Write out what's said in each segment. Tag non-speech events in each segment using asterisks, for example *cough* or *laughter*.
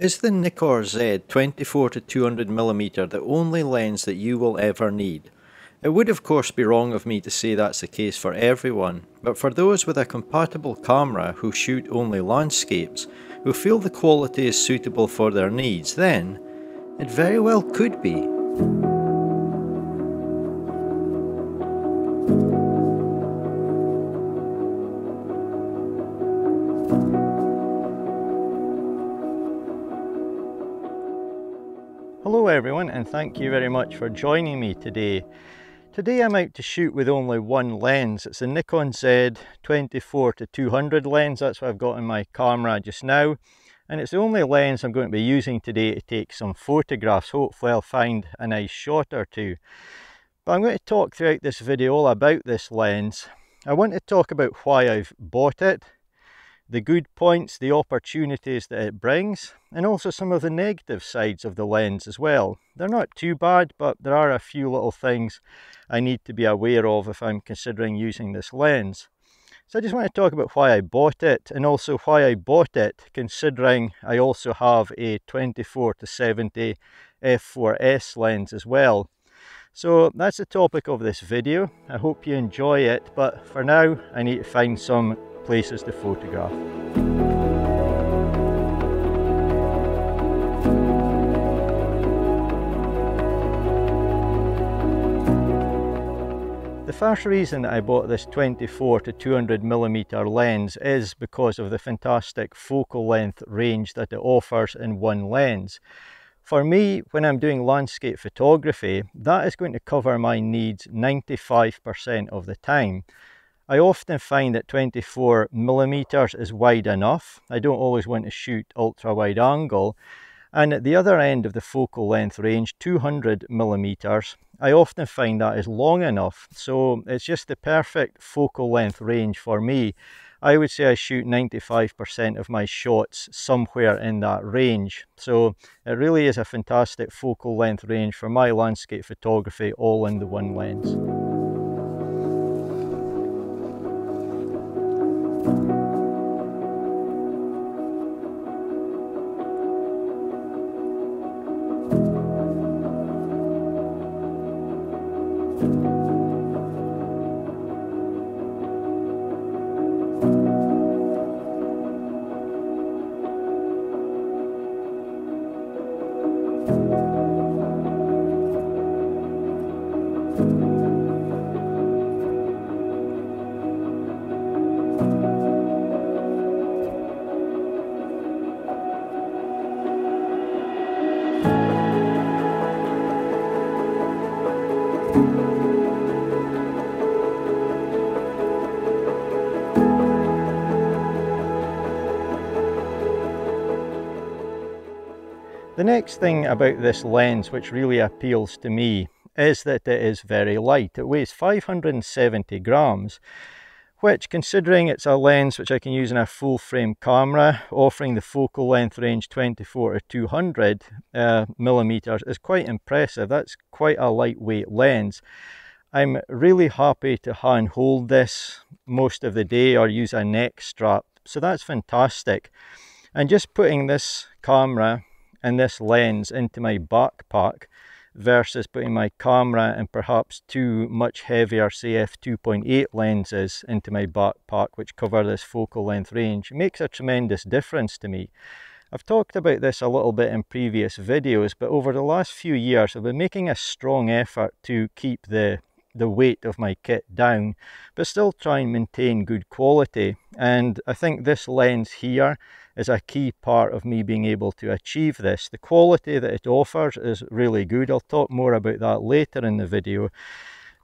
Is the Nikkor Z 24 to 200mm the only lens that you will ever need? It would of course be wrong of me to say that's the case for everyone, but for those with a compatible camera who shoot only landscapes, who feel the quality is suitable for their needs, then it very well could be. And thank you very much for joining me today. Today I'm out to shoot with only one lens. It's the Nikon Z 24 to 200 lens. That's what I've got in my camera just now. And it's the only lens I'm going to be using today to take some photographs. Hopefully I'll find a nice shot or two. But I'm going to talk throughout this video all about this lens. I want to talk about why I've bought it, the good points, the opportunities that it brings, and also some of the negative sides of the lens as well. They're not too bad, but there are a few little things I need to be aware of if I'm considering using this lens. So I just want to talk about why I bought it and also why I bought it considering I also have a 24 to 70 f4s lens as well. So that's the topic of this video. I hope you enjoy it, but for now I need to find some places to photograph. The first reason I bought this 24 to 200 millimeter lens is because of the fantastic focal length range that it offers in one lens. For me, when I'm doing landscape photography, that is going to cover my needs 95% of the time. I often find that 24 millimeters is wide enough. I don't always want to shoot ultra wide angle. And at the other end of the focal length range, 200 millimeters, I often find that is long enough. So it's just the perfect focal length range for me. I would say I shoot 95% of my shots somewhere in that range. So it really is a fantastic focal length range for my landscape photography all in the one lens. The next thing about this lens which really appeals to me is that it is very light. It weighs 570 grams, which considering it's a lens which I can use in a full frame camera, offering the focal length range 24 to 200 uh, millimeters is quite impressive. That's quite a lightweight lens. I'm really happy to hand hold this most of the day or use a neck strap. So that's fantastic. And just putting this camera and this lens into my backpack versus putting my camera and perhaps two much heavier CF 2.8 lenses into my backpack which cover this focal length range makes a tremendous difference to me. I've talked about this a little bit in previous videos but over the last few years I've been making a strong effort to keep the the weight of my kit down but still try and maintain good quality and I think this lens here is a key part of me being able to achieve this. The quality that it offers is really good. I'll talk more about that later in the video.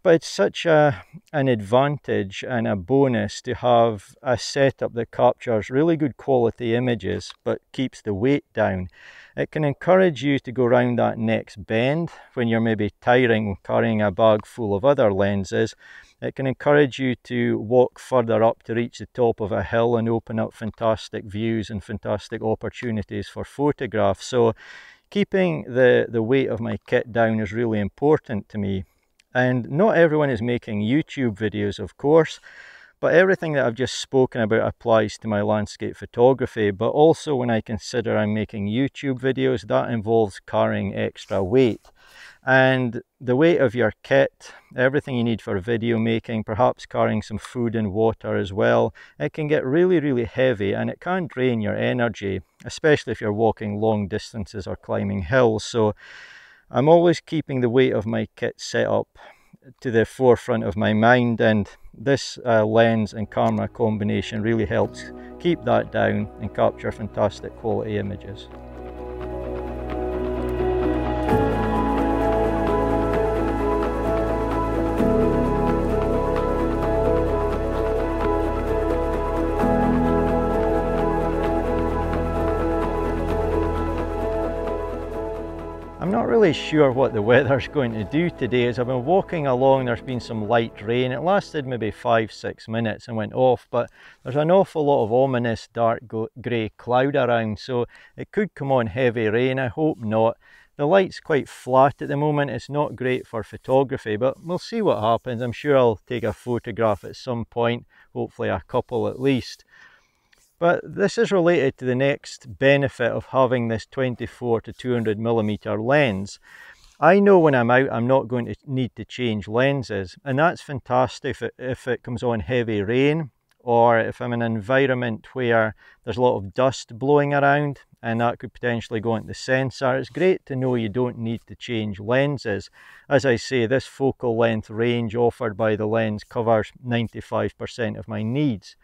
But it's such a, an advantage and a bonus to have a setup that captures really good quality images but keeps the weight down. It can encourage you to go around that next bend when you're maybe tiring carrying a bag full of other lenses it can encourage you to walk further up to reach the top of a hill and open up fantastic views and fantastic opportunities for photographs. So keeping the, the weight of my kit down is really important to me. And not everyone is making YouTube videos, of course, But everything that I've just spoken about applies to my landscape photography, but also when I consider I'm making YouTube videos, that involves carrying extra weight. And the weight of your kit, everything you need for video making, perhaps carrying some food and water as well, it can get really, really heavy and it can drain your energy, especially if you're walking long distances or climbing hills. So I'm always keeping the weight of my kit set up to the forefront of my mind and this uh, lens and camera combination really helps keep that down and capture fantastic quality images. Not really sure what the *laughs* weather's going to do today. As I've been walking along, there's been some light rain. It lasted maybe five, six minutes and went off, but there's an awful lot of ominous dark grey cloud around, so it could come on heavy rain. I hope not. The light's quite flat at the moment. It's not great for photography, but we'll see what happens. I'm sure I'll take a photograph at some point, hopefully a couple at least. But this is related to the next benefit of having this 24 to 200 millimeter lens. I know when I'm out I'm not going to need to change lenses and that's fantastic if it, if it comes on heavy rain or if I'm in an environment where there's a lot of dust blowing around and that could potentially go into the sensor. It's great to know you don't need to change lenses. As I say, this focal length range offered by the lens covers 95% of my needs.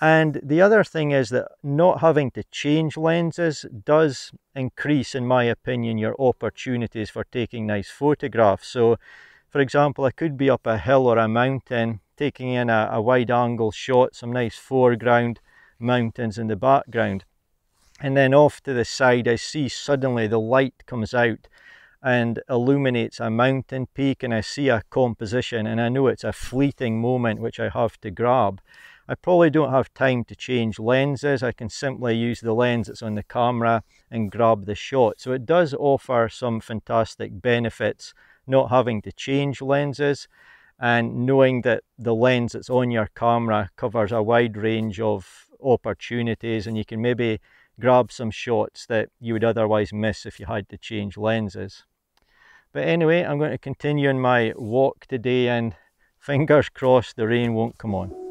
And the other thing is that not having to change lenses does increase, in my opinion, your opportunities for taking nice photographs. So, for example, I could be up a hill or a mountain, taking in a, a wide angle shot, some nice foreground mountains in the background. And then off to the side, I see suddenly the light comes out and illuminates a mountain peak and I see a composition and I know it's a fleeting moment which I have to grab. I probably don't have time to change lenses. I can simply use the lens that's on the camera and grab the shot. So it does offer some fantastic benefits not having to change lenses and knowing that the lens that's on your camera covers a wide range of opportunities and you can maybe grab some shots that you would otherwise miss if you had to change lenses. But anyway, I'm going to continue on my walk today and fingers *laughs* crossed the rain won't come on.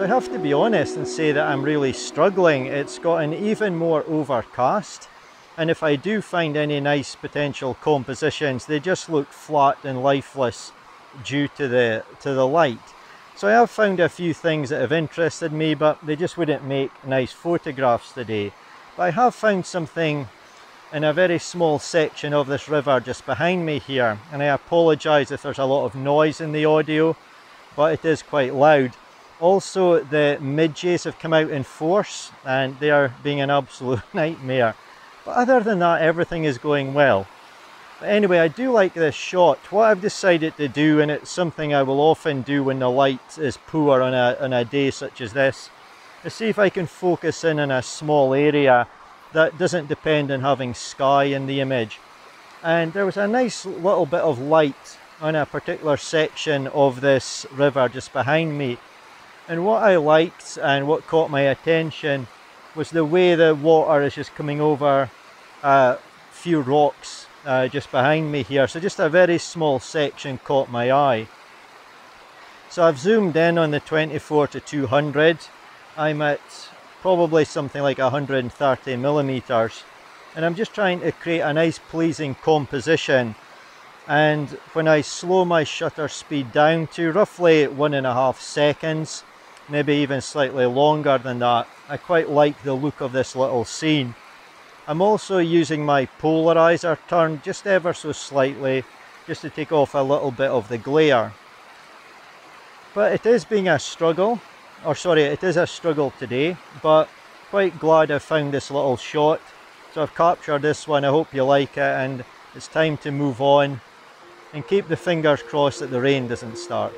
So I have to be honest and say that I'm really struggling. It's gotten even more overcast and if I do find any nice potential compositions they just look flat and lifeless due to the to the light. So I have found a few things that have interested me but they just wouldn't make nice photographs today. But I have found something in a very small section of this river just behind me here and I apologise if there's a lot of noise in the audio but it is quite loud. Also, the midges have come out in force and they are being an absolute *laughs* nightmare. But other than that, everything is going well. But anyway, I do like this shot. What I've decided to do, and it's something I will often do when the light is poor on a, on a day such as this, is see if I can focus in on a small area that doesn't depend on having sky in the image. And there was a nice little bit of light on a particular section of this river just behind me and what I liked and what caught my attention was the way the water is just coming over a few rocks uh, just behind me here. So just a very small section caught my eye. So I've zoomed in on the 24 to 200. I'm at probably something like 130 millimeters and I'm just trying to create a nice pleasing composition and when I slow my shutter speed down to roughly one and a half seconds maybe even slightly longer than that. I quite like the look of this little scene. I'm also using my polarizer turned just ever so slightly just to take off a little bit of the glare. But it is being a struggle, or sorry, it is a struggle today, but quite glad I found this little shot. So I've captured this one, I hope you like it, and it's time to move on and keep the fingers crossed that the rain doesn't start.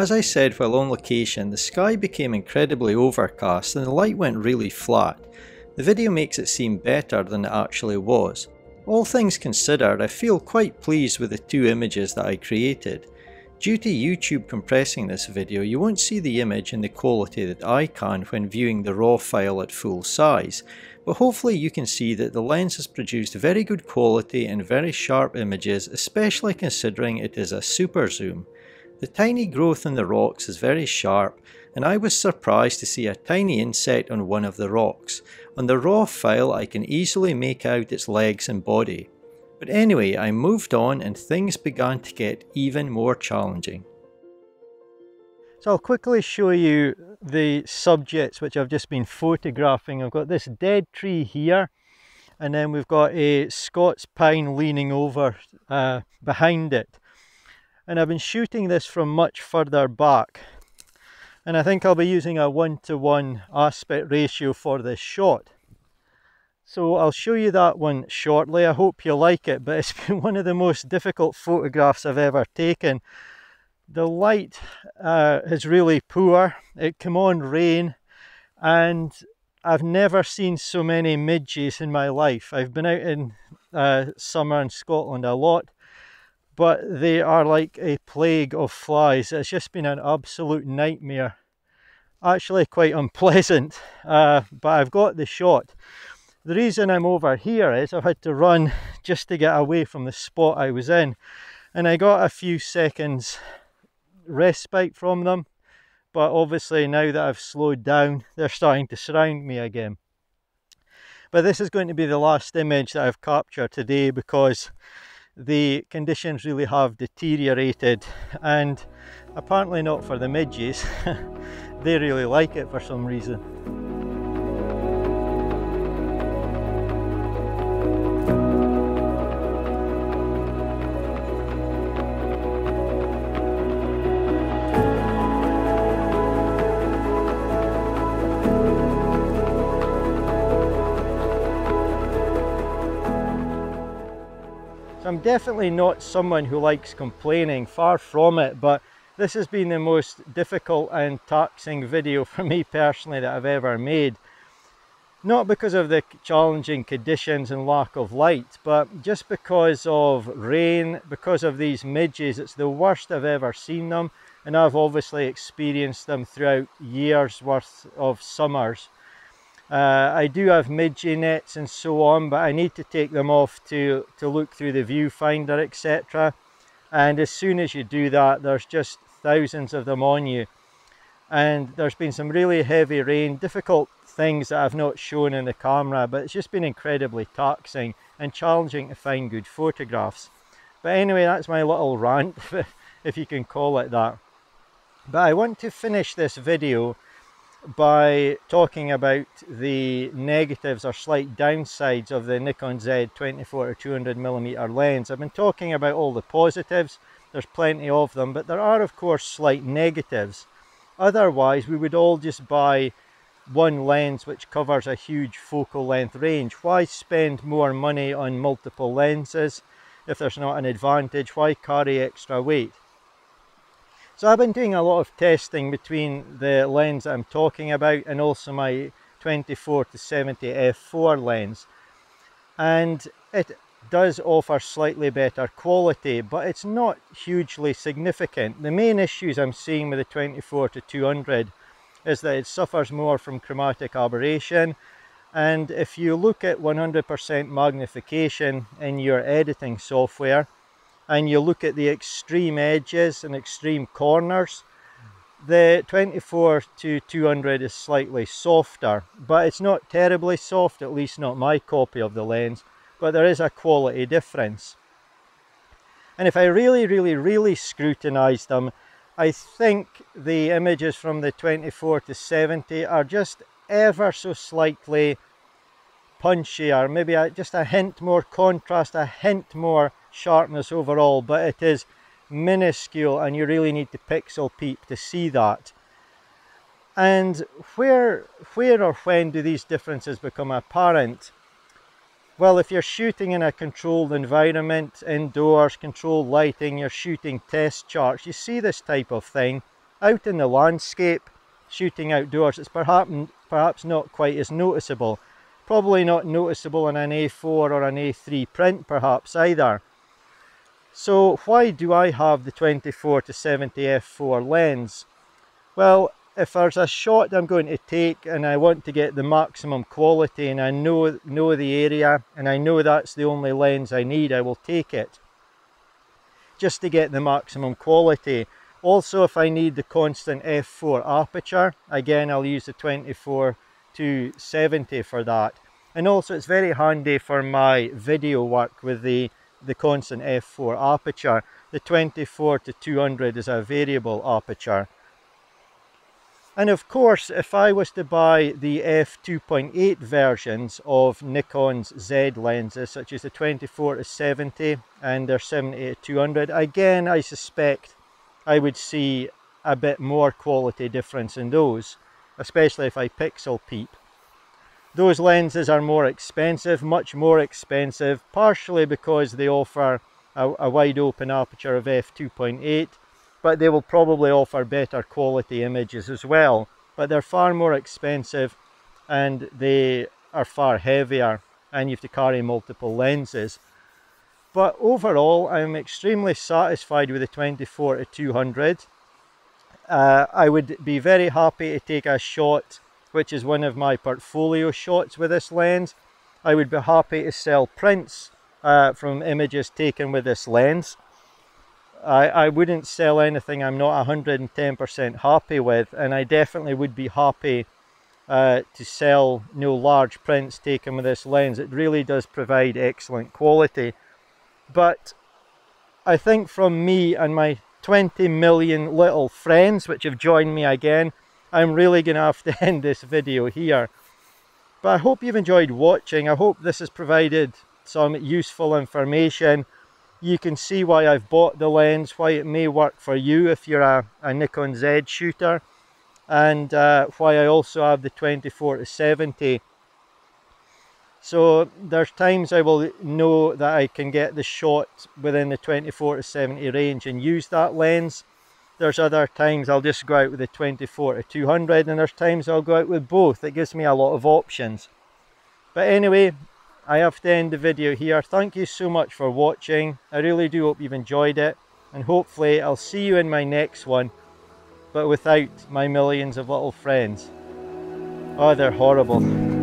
As I said while on location, the sky became incredibly overcast and the light went really flat. The video makes it seem better than it actually was. All things considered, I feel quite pleased with the two images that I created. Due to YouTube compressing this video, you won't see the image in the quality that I can when viewing the raw file at full size, but hopefully you can see that the lens has produced very good quality and very sharp images, especially considering it is a super zoom. The tiny growth in the rocks is very sharp, and I was surprised to see a tiny insect on one of the rocks. On the raw file I can easily make out its legs and body. But anyway, I moved on and things began to get even more challenging. So I'll quickly show you the subjects which I've just been photographing. I've got this dead tree here and then we've got a Scots pine leaning over uh, behind it and I've been shooting this from much further back and I think I'll be using a one-to-one -one aspect ratio for this shot. So I'll show you that one shortly. I hope you like it, but *laughs* it's been one of the most difficult photographs I've ever taken. The light uh, is really poor. It come on rain and I've never seen so many midges in my life. I've been out in uh, summer in Scotland a lot but they are like a plague of flies. It's just been an absolute nightmare. Actually quite *laughs* unpleasant, uh, but I've got the shot. The reason I'm over here is I've had to run just to get away from the spot I was in. And I got a few seconds respite from them. But obviously now that I've slowed down, they're starting to surround me again. But this is going to be the last image that I've captured today because the conditions really have deteriorated and apparently not for the midges. *laughs* They really like it for some reason Definitely not someone who likes complaining, far from it, but this has been the most difficult and taxing video for me personally that I've ever made. Not because of the challenging conditions and lack of light, but just because of rain, because of these midges. It's the worst I've ever seen them, and I've obviously experienced them throughout years worth of summers. Uh, I do have midge nets and so on, but I need to take them off to, to look through the viewfinder, etc. And as soon as you do that, there's just thousands of them on you. And there's been some really heavy rain, difficult things that I've not shown in the camera, but it's just been incredibly taxing and challenging to find good photographs. But anyway, that's my little *laughs* rant, if you can call it that. But I want to finish this video by talking about the negatives or slight downsides of the Nikon Z 24 to 200 millimeter lens. I've been talking about all the positives, there's plenty of them, but there are of course slight negatives. Otherwise we would all just buy one lens which covers a huge focal length range. Why spend more money on multiple lenses if there's not an advantage? Why carry extra weight? So I've been doing a lot of testing between the lens I'm talking about and also my 24 to 70 f4 lens and it does offer slightly better quality but it's not hugely significant. The main issues I'm seeing with the 24 to 200 is that it suffers more from chromatic aberration and if you look at 100% magnification in your editing software and you look at the extreme edges and extreme corners, the 24 to 200 is slightly softer, but it's not terribly soft, at least not my copy of the lens, but there is a quality difference. And if I really, really, really scrutinize them, I think the images from the 24 to 70 are just ever so slightly punchier, maybe a, just a hint more contrast, a hint more sharpness overall, but it is minuscule and you really need to pixel peep to see that. And where, where or when do these differences become apparent? Well, if you're shooting in a controlled environment, indoors, controlled lighting, you're shooting test charts, you see this type of thing. out in the landscape, shooting outdoors, it's perhaps, perhaps not quite as noticeable. Probably not noticeable on an A4 or an A3 print perhaps either. So why do I have the 24 to 70 f4 lens? Well, if there's a shot I'm going to take and I want to get the maximum quality and I know, know the area and I know that's the only lens I need, I will take it. Just to get the maximum quality. Also, if I need the constant f4 aperture, again, I'll use the 24 to 70 for that. And also, it's very handy for my video work with the, the constant f4 aperture. The 24 to 200 is a variable aperture. And of course, if I was to buy the f2.8 versions of Nikon's Z lenses, such as the 24 to 70 and their 70 to 200, again, I suspect I would see a bit more quality difference in those, especially if I pixel peep. Those lenses are more expensive, much more expensive, partially because they offer a, a wide open aperture of f2.8 but they will probably offer better quality images as well. But they're far more expensive and they are far heavier and you have to carry multiple lenses. But overall, I'm extremely satisfied with the 24 to 200. Uh, I would be very happy to take a shot, which is one of my portfolio shots with this lens. I would be happy to sell prints uh, from images taken with this lens. I, I wouldn't sell anything I'm not 110% happy with and I definitely would be happy uh, to sell know, large prints taken with this lens. It really does provide excellent quality. But I think from me and my 20 million little friends which have joined me again, I'm really going to have to *laughs* end this video here. But I hope you've enjoyed watching. I hope this has provided some useful information you can see why I've bought the lens, why it may work for you if you're a, a Nikon Z shooter, and uh, why I also have the 24 to 70. So there's times I will know that I can get the shot within the 24 to 70 range and use that lens. There's other times I'll just go out with the 24 to 200 and there's times I'll go out with both. It gives me a lot of options. But anyway, I have to end the video here. Thank you so much for watching. I really do hope you've enjoyed it. And hopefully I'll see you in my next one. But without my millions of little friends. Oh, they're horrible.